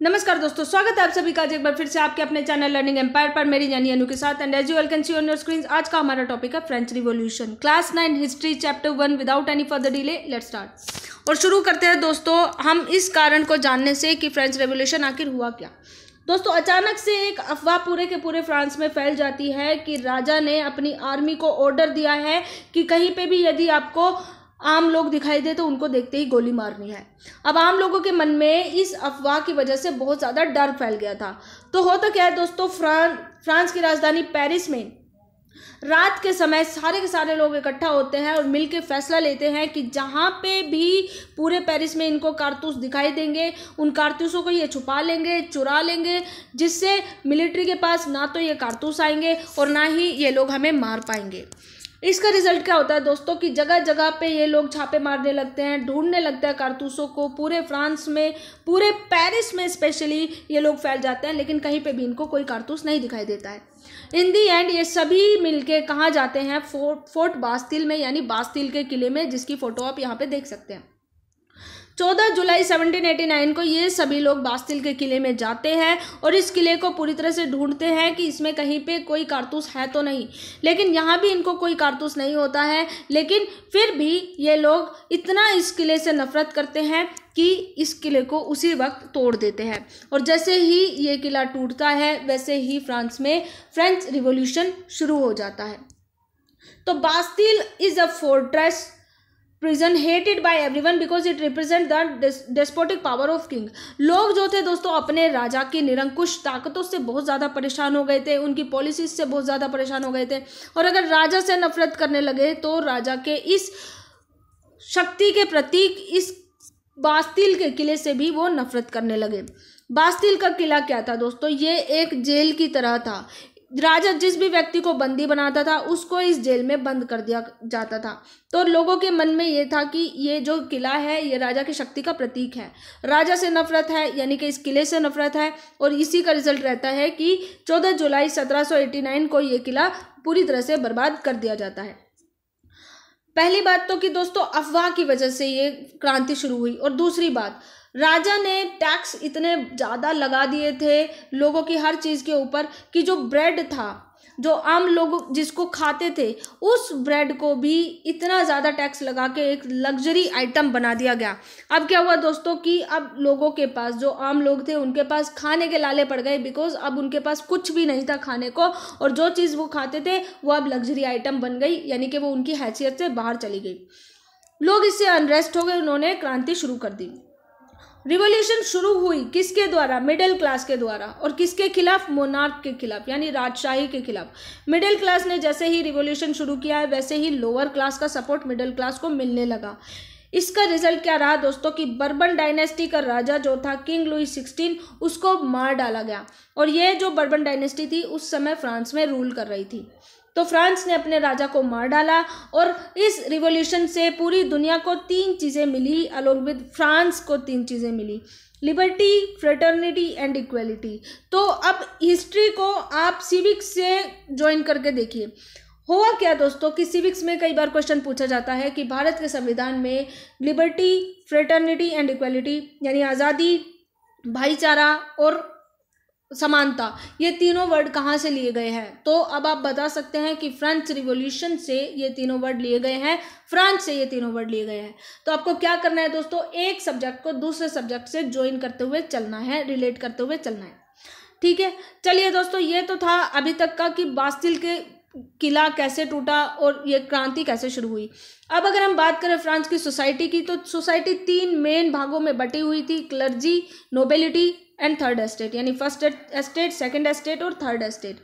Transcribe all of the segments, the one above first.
नमस्कार दोस्तों, स्वागत है आप सभी का एक बार फिर से आपके अपने चैनल लर्निंग एम्पायर पर। मेरी जानी अनु के साथ and as you well can see on your screen आज का हमारा टॉपिक है French revolution class nine history chapter one without any further delay let start और शुरू करते हैं दोस्तों, हम इस कारण को जानने से कि फ्रेंच रेवोल्यूशन आखिर हुआ क्या। दोस्तों, अचानक से एक अफवाह पूरे के पूरे फ्रांस में फैल जाती है कि राजा ने अपनी आर्मी को ऑर्डर दिया है कि कहीं पे भी यदि आपको आम लोग दिखाई दे तो उनको देखते ही गोली मारनी है। अब आम लोगों के मन में इस अफवाह की वजह से बहुत ज़्यादा डर फैल गया था। तो होता क्या है दोस्तों फ्रांस फ्रांस की राजधानी पेरिस में रात के समय सारे के सारे लोग इकट्ठा होते हैं और मिलकर फैसला लेते हैं कि जहाँ पे भी पूरे पेरिस में इनको कारतूस दिखाई देंगे, उन कारतूसों को ये छुपा लेंगे, चुरा लेंगे, जिससे मिलिट्री के पास ना तो ये कारतूस आएँगे और ना ही ये लोग हमें मार पाएँगे। इसका रिज़ल्ट क्या होता है दोस्तों कि जगह जगह पे ये लोग छापे मारने लगते हैं, ढूँढने लगते हैं कारतूसों को। पूरे फ्रांस में, पूरे पेरिस में स्पेशली ये लोग फैल जाते हैं, लेकिन कहीं पे भी इनको कोई कारतूस नहीं दिखाई देता है। इन दी एंड ये सभी मिलके कहाँ जाते हैं? फोर्ट फोर्ट बास्तिल में, यानी बास्तिल के किले में, जिसकी फ़ोटो आप यहाँ पर देख सकते हैं। चौदह जुलाई 1789 को ये सभी लोग बास्तिल के किले में जाते हैं और इस किले को पूरी तरह से ढूंढते हैं कि इसमें कहीं पे कोई कारतूस है तो नहीं। लेकिन यहाँ भी इनको कोई कारतूस नहीं होता है। लेकिन फिर भी ये लोग इतना इस किले से नफरत करते हैं कि इस किले को उसी वक्त तोड़ देते हैं। और जैसे ही ये किला टूटता है, वैसे ही फ्रांस में फ्रेंच रिवोल्यूशन शुरू हो जाता है। तो Bastille is a fortress prison hated by everyone because it represent the despotic power of king लोग जो थे दोस्तों, अपने राजा की निरंकुश ताकतों से बहुत ज़्यादा परेशान हो गए थे, उनकी पॉलिसीज़ से बहुत ज़्यादा परेशान हो गए थे। और अगर राजा से नफरत करने लगे तो राजा के इस शक्ति के प्रतीक, इस बास्तिल के किले से भी वो नफरत करने लगे। बास्तिल का किला क्या था दोस्तों? ये एक जेल की तरह था। राजा जिस भी व्यक्ति को बंदी बनाता था, उसको इस जेल में बंद कर दिया जाता था। तो लोगों के मन में ये था कि ये जो किला है, ये राजा की शक्ति का प्रतीक है। राजा से नफरत है, यानी कि इस किले से नफरत है, और इसी का रिज़ल्ट रहता है कि 14 जुलाई 1789 को ये किला पूरी तरह से बर्बाद कर दिया जाता है। पहली बात तो कि दोस्तों, अफवाह की वजह से ये क्रांति शुरू हुई, और दूसरी बात राजा ने टैक्स इतने ज़्यादा लगा दिए थे लोगों की हर चीज़ के ऊपर कि जो ब्रेड था, जो आम लोग जिसको खाते थे, उस ब्रेड को भी इतना ज़्यादा टैक्स लगा के एक लग्जरी आइटम बना दिया गया। अब क्या हुआ दोस्तों कि अब लोगों के पास, जो आम लोग थे, उनके पास खाने के लाले पड़ गए बिकॉज़ अब उनके पास कुछ भी नहीं था खाने को और जो चीज़ वो खाते थे, वो अब लग्जरी आइटम बन गई, यानी कि वो उनकी हैसियत से बाहर चली गई। लोग इससे अनरेस्ट हो गए, उन्होंने क्रांति शुरू कर दी। रिवॉल्यूशन शुरू हुई किसके द्वारा? मिडिल क्लास के द्वारा। और किसके खिलाफ? मोनार्क के खिलाफ, यानी राजशाही के खिलाफ। मिडिल क्लास ने जैसे ही रिवोल्यूशन शुरू किया है वैसे ही लोअर क्लास का सपोर्ट मिडिल क्लास को मिलने लगा। इसका रिज़ल्ट क्या रहा दोस्तों कि बर्बन डायनेस्टी का राजा जो था किंग लुई सिक्सटीन उसको मार डाला गया। और ये जो बर्बन डायनेस्टी थी, उस समय फ्रांस में रूल कर रही थी। तो फ्रांस ने अपने राजा को मार डाला और इस रिवॉल्यूशन से पूरी दुनिया को तीन चीज़ें मिली अलोंग विद फ्रांस को तीन चीज़ें मिली लिबर्टी फ्रेटर्निटी एंड इक्वलिटी तो अब हिस्ट्री को आप सिविक्स से ज्वाइन करके देखिए। हुआ क्या दोस्तों कि सिविक्स में कई बार क्वेश्चन पूछा जाता है कि भारत के संविधान में लिबर्टी फ्रेटर्निटी एंड इक्वलिटी यानी आज़ादी, भाईचारा और समानता। ये तीनों वर्ड कहाँ से लिए गए हैं? तो अब आप बता सकते हैं कि फ्रेंच रिवॉल्यूशन से ये तीनों वर्ड लिए गए हैं, फ्रांस से ये तीनों वर्ड लिए गए हैं। तो आपको क्या करना है दोस्तों? एक सब्जेक्ट को दूसरे सब्जेक्ट से ज्वाइन करते हुए चलना है रिलेट करते हुए चलना है। ठीक है? चलिए दोस्तों, ये तो था अभी तक का कि बास्तिल के किला कैसे टूटा और ये क्रांति कैसे शुरू हुई। अब अगर हम बात करें फ्रांस की सोसाइटी की तो सोसाइटी तीन मेन भागों में बटी हुई थी, clergy, nobility and third estate, यानी फ़र्स्ट एस्टेट, सेकंड एस्टेट और थर्ड एस्टेट।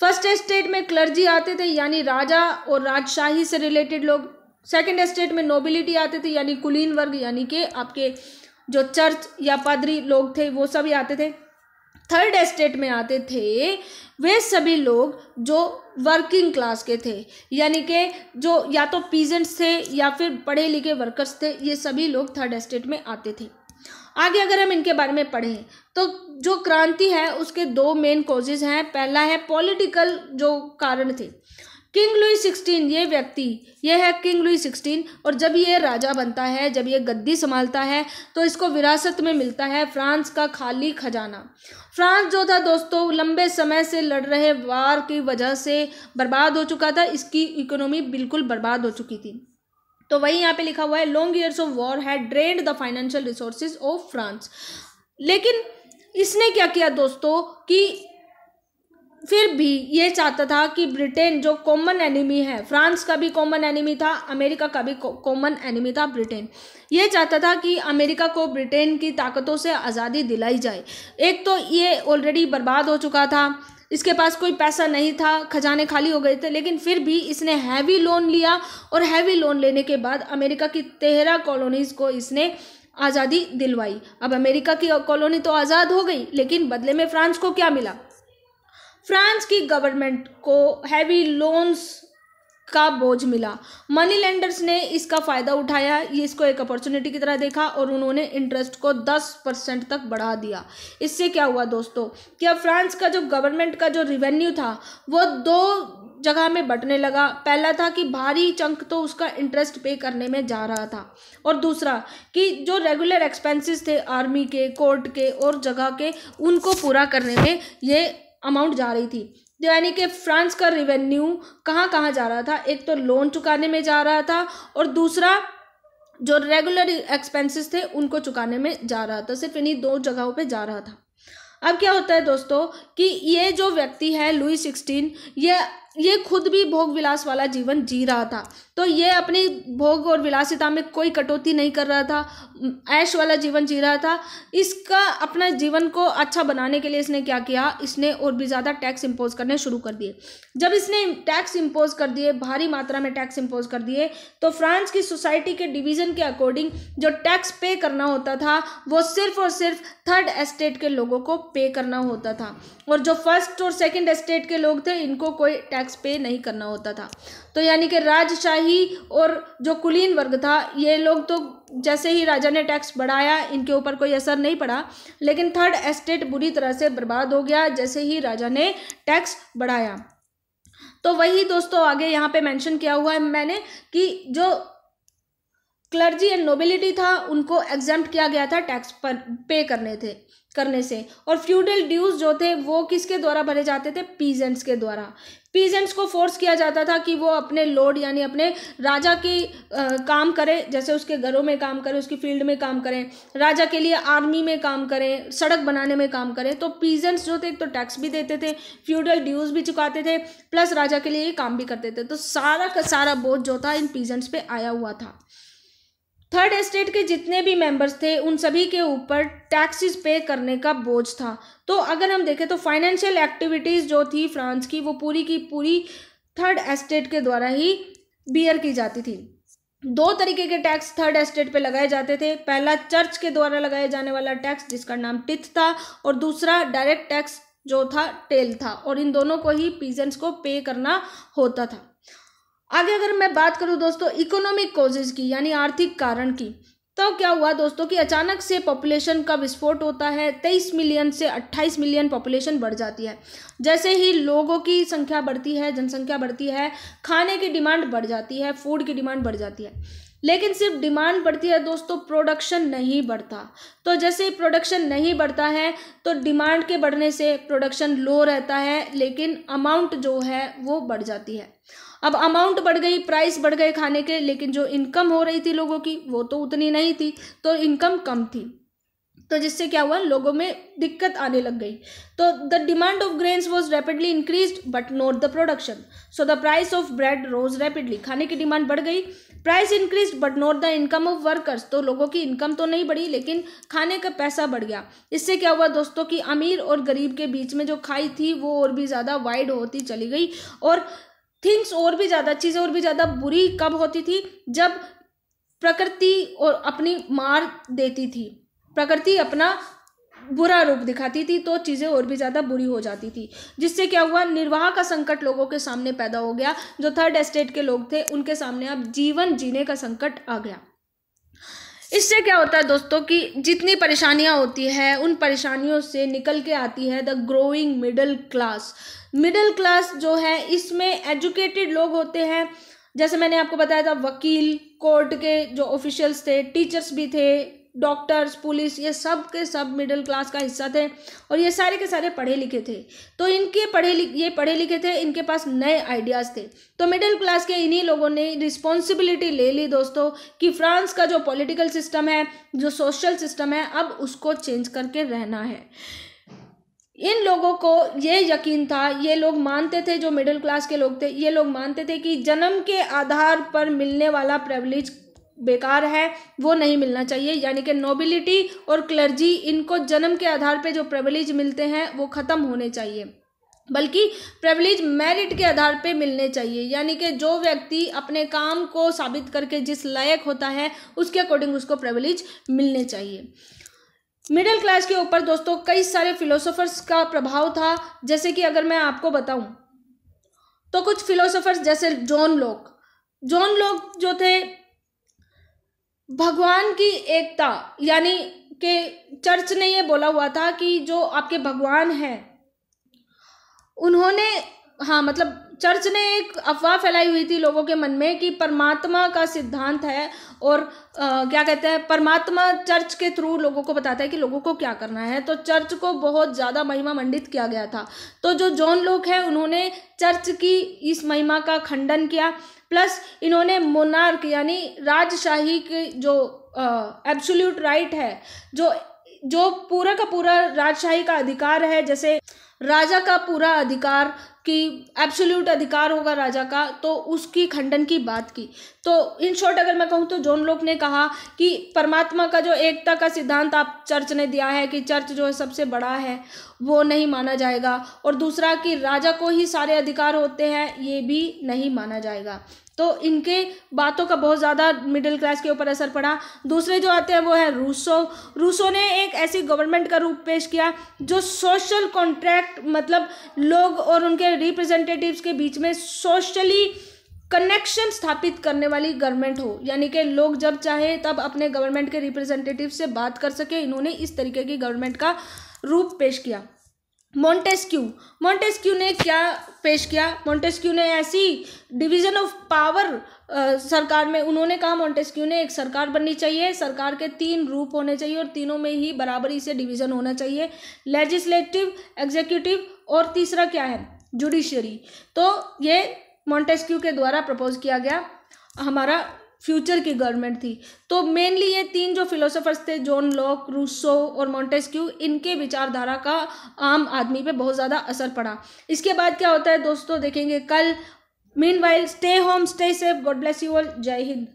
फ़र्स्ट एस्टेट में क्लर्जी आते थे, यानी राजा और राजशाही से रिलेटेड लोग। सेकंड एस्टेट में नोबिलिटी आते थे, यानी कुलीन वर्ग, यानी कि आपके जो चर्च या पादरी लोग थे, वो सभी आते थे। थर्ड एस्टेट में आते थे, वे सभी लोग जो वर्किंग क्लास के थे, यानी कि जो या तो पीजेंट्स थे या फिर पढ़े लिखे वर्कर्स थे, ये सभी लोग थर्ड एस्टेट में आते थे। आगे अगर हम इनके बारे में पढ़ें तो जो क्रांति है, उसके दो मेन कॉजेज हैं। पहला है पॉलिटिकल जो कारण थे। किंग लुई सिक्सटीन ये व्यक्ति, ये है किंग लुई सिक्सटीन और जब ये राजा बनता है, जब ये गद्दी संभालता है तो इसको विरासत में मिलता है फ्रांस का खाली खजाना। फ्रांस जो था दोस्तों, लंबे समय से लड़ रहे वार की वजह से बर्बाद हो चुका था, इसकी इकोनॉमी बिल्कुल बर्बाद हो चुकी थी। तो वही यहाँ पे लिखा हुआ है long years of war had drained the financial resources of France लेकिन इसने क्या किया दोस्तों कि फिर भी ये चाहता था कि ब्रिटेन जो कॉमन एनिमी है, फ्रांस का भी कॉमन एनिमी था, अमेरिका का भी कॉमन एनिमी था ब्रिटेन। ये चाहता था कि अमेरिका को ब्रिटेन की ताकतों से आज़ादी दिलाई जाए। एक तो ये ऑलरेडी बर्बाद हो चुका था। इसके पास कोई पैसा नहीं था, खजाने खाली हो गए थे, लेकिन फिर भी इसने हैवी लोन लिया और हैवी लोन लेने के बाद अमेरिका की तेरह कॉलोनीज़ को इसने आज़ादी दिलवाई। अब अमेरिका की कॉलोनी तो आज़ाद हो गई, लेकिन बदले में फ्रांस को क्या मिला? फ्रांस की गवर्नमेंट को हैवी लोन्स का बोझ मिला। मनी लेंडर्स ने इसका फ़ायदा उठाया, ये इसको एक अपॉर्चुनिटी की तरह देखा और उन्होंने इंटरेस्ट को 10 परसेंट तक बढ़ा दिया। इससे क्या हुआ दोस्तों? कि अब फ्रांस का जो गवर्नमेंट का जो रिवेन्यू था, वो दो जगह में बटने लगा। पहला था कि भारी चंक तो उसका इंटरेस्ट पे करने में जा रहा था और दूसरा कि जो रेगुलर एक्सपेंसेस थे आर्मी के कोर्ट के और जगह के, उनको पूरा करने में ये अमाउंट जा रही थी। यानी कि फ्रांस का रिवेन्यू कहाँ कहाँ जा रहा था? एक तो लोन चुकाने में जा रहा था और दूसरा जो रेगुलर एक्सपेंसेस थे, उनको चुकाने में जा रहा था। सिर्फ़ इन्हीं दो जगहों पे जा रहा था। अब क्या होता है दोस्तों कि ये जो व्यक्ति है लुई सिक्सटीन ये ये खुद भी भोग विलास वाला जीवन जी रहा था। तो ये अपनी भोग और विलासिता में कोई कटौती नहीं कर रहा था। ऐश वाला जीवन जी रहा था। इसका अपना जीवन को अच्छा बनाने के लिए इसने क्या किया? इसने और भी ज़्यादा टैक्स इम्पोज करने शुरू कर दिए। जब इसने टैक्स इम्पोज कर दिए, भारी मात्रा में टैक्स इम्पोज कर दिए तो फ्रांस की सोसाइटी के डिवीज़न के अकॉर्डिंग जो टैक्स पे करना होता था, वो सिर्फ़ और सिर्फ़ थर्ड एस्टेट के लोगों को पे करना होता था। और जो फ़र्स्ट और सेकेंड एस्टेट के लोग थे, इनको कोई टैक्स पे नहीं करना होता था। तो यानी कि राजशाही और जो कुलीन वर्ग था, ये लोग तो जैसे ही राजा ने टैक्स बढ़ाया, इनके ऊपर कोई असर नहीं पड़ा। लेकिन थर्ड एस्टेट बुरी तरह से बर्बाद हो गया, जैसे ही राजा ने टैक्स बढ़ाया। तो वही दोस्तों, आगे यहाँ पे मेंशन किया हुआ है मैंने कि जो क्लर्जी एंड नोबिलिटी था, उनको एग्ज़ाम किया गया था टैक्स पर पे करने थे। करने से। और फ्यूडल ड्यूज जो थे, वो किसके द्वारा भरे जाते थे? पीजेंट्स के द्वारा। पीजेंट्स को फोर्स किया जाता था कि वो अपने लोड यानी अपने राजा की काम करे, जैसे उसके घरों में काम करें, उसकी फ़ील्ड में काम करें, राजा के लिए आर्मी में काम करें, सड़क बनाने में काम करें। तो पीजेंट्स जो थे, एक तो टैक्स भी देते थे, फ्यूडल ड्यूज भी चुकाते थे, प्लस राजा के लिए काम भी करते थे। तो सारा का सारा बोझ जो था, इन पीजेंट्स पे आया हुआ था। थर्ड एस्टेट के जितने भी मेंबर्स थे, उन सभी के ऊपर टैक्सेस पे करने का बोझ था। तो अगर हम देखें तो फाइनेंशियल एक्टिविटीज़ जो थी फ्रांस की, वो पूरी की पूरी थर्ड एस्टेट के द्वारा ही बियर की जाती थी। दो तरीके के टैक्स थर्ड एस्टेट पे लगाए जाते थे। पहला चर्च के द्वारा लगाए जाने वाला टैक्स जिसका नाम टिथ था, और दूसरा डायरेक्ट टैक्स जो था टेल था, और इन दोनों को ही पीजेंट्स को पे करना होता था। आगे अगर मैं बात करूँ दोस्तों इकोनॉमिक कॉजेज की, यानी आर्थिक कारण की तो क्या हुआ दोस्तों कि अचानक से पॉपुलेशन का विस्फोट होता है, तेईस मिलियन से अट्ठाईस मिलियन पॉपुलेशन बढ़ जाती है। जैसे ही लोगों की संख्या बढ़ती है, जनसंख्या बढ़ती है, खाने की डिमांड बढ़ जाती है फ़ूड की डिमांड बढ़ जाती है। लेकिन सिर्फ़ डिमांड बढ़ती है दोस्तों प्रोडक्शन नहीं बढ़ता। तो जैसे ही प्रोडक्शन नहीं बढ़ता है तो डिमांड के बढ़ने से प्रोडक्शन लो रहता है, लेकिन अमाउंट जो है वो बढ़ जाती है। अब अमाउंट बढ़ गई प्राइस बढ़ गए खाने के, लेकिन जो इनकम हो रही थी लोगों की, वो तो उतनी नहीं थी तो इनकम कम थी। तो जिससे क्या हुआ, लोगों में दिक्कत आने लग गई। तो the demand of grains was rapidly increase but not the production so the price of bread rose rapidly खाने की डिमांड बढ़ गई price increase but not the income of workers तो लोगों की इनकम तो नहीं बढ़ी, लेकिन खाने का पैसा बढ़ गया। इससे क्या हुआ, दोस्तों कि अमीर और गरीब के बीच में जो खाई थी, वो और भी ज़्यादा वाइड होती चली गई, और थिंग्स और भी ज़्यादा, चीज़ें और भी ज़्यादा बुरी कब होती थी? जब प्रकृति और अपनी मार देती थी। प्रकृति अपना बुरा रूप दिखाती थी तो चीज़ें और भी ज़्यादा बुरी हो जाती थी। जिससे क्या हुआ? निर्वाह का संकट लोगों के सामने पैदा हो गया। जो थर्ड एस्टेट के लोग थे, उनके सामने अब जीवन जीने का संकट आ गया। इससे क्या होता है दोस्तों कि जितनी परेशानियाँ होती हैं, उन परेशानियों से निकल के आती है the growing middle class middle class जो है, इसमें एजुकेटेड लोग होते हैं। जैसे मैंने आपको बताया था, वकील कोर्ट के जो ऑफिशियल्स थे टीचर्स भी थे डॉक्टर्स पुलिस ये सब के सब मिडिल क्लास का हिस्सा थे और ये सारे के सारे पढ़े लिखे थे। तो इनके पढ़े ये पढ़े लिखे थे, इनके पास नए आइडियाज़ थे। तो मिडिल क्लास के इन्हीं लोगों ने रिस्पॉन्सिबिलिटी ले ली दोस्तों कि फ्रांस का जो पॉलिटिकल सिस्टम है, जो सोशल सिस्टम है, अब उसको चेंज करके रहना है। इन लोगों को ये यकीन था, ये लोग मानते थे, जो मिडिल क्लास के लोग थे, ये लोग मानते थे कि जन्म के आधार पर मिलने वाला प्रिविलेज बेकार है, वो नहीं मिलना चाहिए। यानी कि नोबिलिटी और क्लर्जी इनको जन्म के आधार पे जो प्रिविलेज मिलते हैं, वो ख़त्म होने चाहिए। बल्कि प्रिविलेज मेरिट के आधार पे मिलने चाहिए। यानी कि जो व्यक्ति अपने काम को साबित करके जिस लायक होता है, उसके अकॉर्डिंग उसको प्रिविलेज मिलने चाहिए। मिडिल क्लास के ऊपर दोस्तों, कई सारे फिलोसोफर्स का प्रभाव था। जैसे कि अगर मैं आपको बताऊँ तो कुछ फिलोसोफर्स जैसे जॉन लोक। जॉन लोक जो थे भगवान की एकता, यानी के चर्च ने ये बोला हुआ था कि जो आपके भगवान हैं, उन्होंने हाँ मतलब चर्च ने एक अफवाह फैलाई हुई थी लोगों के मन में कि परमात्मा का सिद्धांत है और आ, क्या कहते हैं परमात्मा चर्च के थ्रू लोगों को बताता है कि लोगों को क्या करना है। तो चर्च को बहुत ज़्यादा महिमा मंडित किया गया था। तो जो जॉन लोग हैं उन्होंने चर्च की इस महिमा का खंडन किया। प्लस इन्होंने मोनार्क यानी राजशाही के जो एब्सोल्यूट राइट है जो जो पूरा का पूरा राजशाही का अधिकार है जैसे राजा का पूरा अधिकार कि एब्सोल्यूट अधिकार होगा राजा का तो उसकी खंडन की बात की। तो इन शॉर्ट अगर मैं कहूँ तो जोन लोक ने कहा कि परमात्मा का जो एकता का सिद्धांत आप चर्च ने दिया है कि चर्च जो है सबसे बड़ा है, वो नहीं माना जाएगा। और दूसरा कि राजा को ही सारे अधिकार होते हैं, ये भी नहीं माना जाएगा। तो इनके बातों का बहुत ज़्यादा मिडिल क्लास के ऊपर असर पड़ा। दूसरे जो आते हैं वो है रूसो। रूसो ने एक ऐसी गवर्नमेंट का रूप पेश किया जो सोशल कॉन्ट्रैक्ट मतलब लोग और उनके रिप्रेजेंटेटिव्स के बीच में सोशली कनेक्शन स्थापित करने वाली गवर्नमेंट हो। यानी कि लोग जब चाहे तब अपने गवर्नमेंट के रिप्रेजेंटेटिव से बात कर सके। इन्होंने इस तरीके की गवर्नमेंट का रूप पेश किया। मोन्टेस्क्यू मोन्टेस्क्यू ने क्या पेश किया? मोन्टेस्क्यू ने ऐसी डिवीज़न ऑफ़ पावर सरकार में, उन्होंने कहा मोन्टेस्क्यू ने एक सरकार बननी चाहिए, सरकार के तीन रूप होने चाहिए और तीनों में ही बराबरी से डिवीज़न होना चाहिए। लेजिस्लेटिव एग्जीक्यूटिव और तीसरा क्या है? जुडिशरी तो ये मोन्टेस्क्यू के द्वारा प्रपोज किया गया। हमारा फ्यूचर की गवर्नमेंट थी। तो मेनली ये तीन जो फिलोसोफर्स थे, जॉन लॉक, रूसो और मॉन्टेस्क्यू, इनके विचारधारा का आम आदमी पे बहुत ज़्यादा असर पड़ा। इसके बाद क्या होता है दोस्तों, देखेंगे कल। Meanwhile stay home stay safe God bless you all जय हिंद।